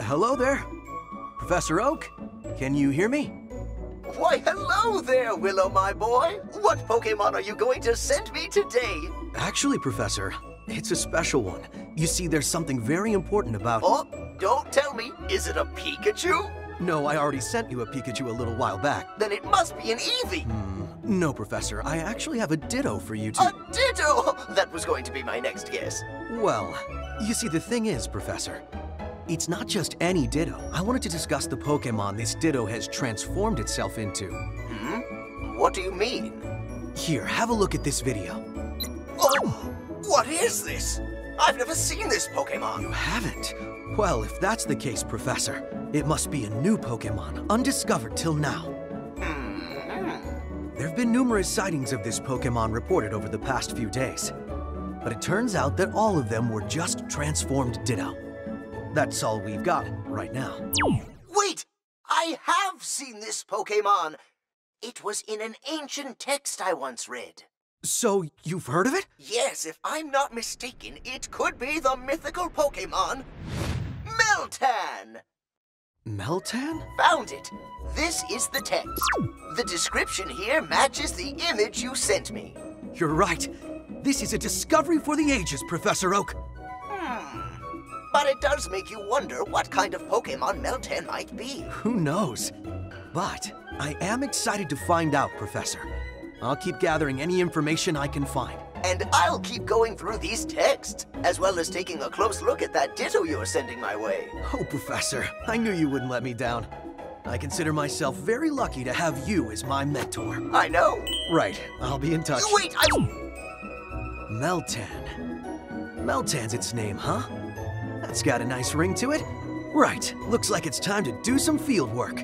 Hello there? Professor Oak? Can you hear me? Why, hello there, Willow, my boy. What Pokemon are you going to send me today? Actually, Professor, it's a special one. You see, there's something very important about... Oh, don't tell me. Is it a Pikachu? No, I already sent you a Pikachu a little while back. Then it must be an Eevee. Hmm, no, Professor, I actually have a Ditto for you to... A Ditto! That was going to be my next guess. Well, you see, the thing is, Professor, it's not just any Ditto. I wanted to discuss the Pokemon this Ditto has transformed itself into. Hmm? What do you mean? Here, have a look at this video. Oh, what is this? I've never seen this Pokemon. You haven't? Well, if that's the case, Professor, it must be a new Pokemon, undiscovered till now. There have been numerous sightings of this Pokemon reported over the past few days. But it turns out that all of them were just transformed Ditto. That's all we've got right now. Wait! I have seen this Pokemon! It was in an ancient text I once read. So, you've heard of it? Yes, if I'm not mistaken, it could be the mythical Pokemon, Meltan! Meltan? Found it. This is the text. The description here matches the image you sent me. You're right. This is a discovery for the ages, Professor Oak. Hmm. But it does make you wonder what kind of Pokemon Meltan might be. Who knows? But I am excited to find out, Professor. I'll keep gathering any information I can find. And I'll keep going through these texts, as well as taking a close look at that Ditto you're sending my way. Oh, Professor, I knew you wouldn't let me down. I consider myself very lucky to have you as my mentor. I know. Right, I'll be in touch. Wait, I... Meltan. Meltan's its name, huh? That's got a nice ring to it. Right, looks like it's time to do some field work.